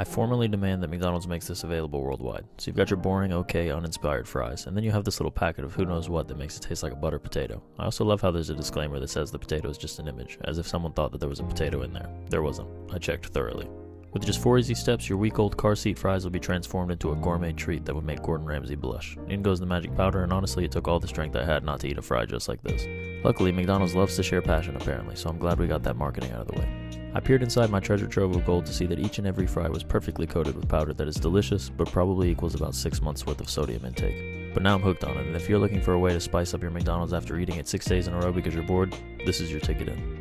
I formally demand that McDonald's makes this available worldwide. So you've got your boring, okay, uninspired fries, and then you have this little packet of who knows what that makes it taste like a butter potato. I also love how there's a disclaimer that says the potato is just an image, as if someone thought that there was a potato in there. There wasn't. I checked thoroughly. With just four easy steps, your week old car seat fries will be transformed into a gourmet treat that would make Gordon Ramsay blush. In goes the magic powder, and honestly, it took all the strength I had not to eat a fry just like this. Luckily, McDonald's loves to share passion apparently, so I'm glad we got that marketing out of the way. I peered inside my treasure trove of gold to see that each and every fry was perfectly coated with powder that is delicious, but probably equals about 6 months worth of sodium intake. But now I'm hooked on it, and if you're looking for a way to spice up your McDonald's after eating it 6 days in a row because you're bored, this is your ticket in.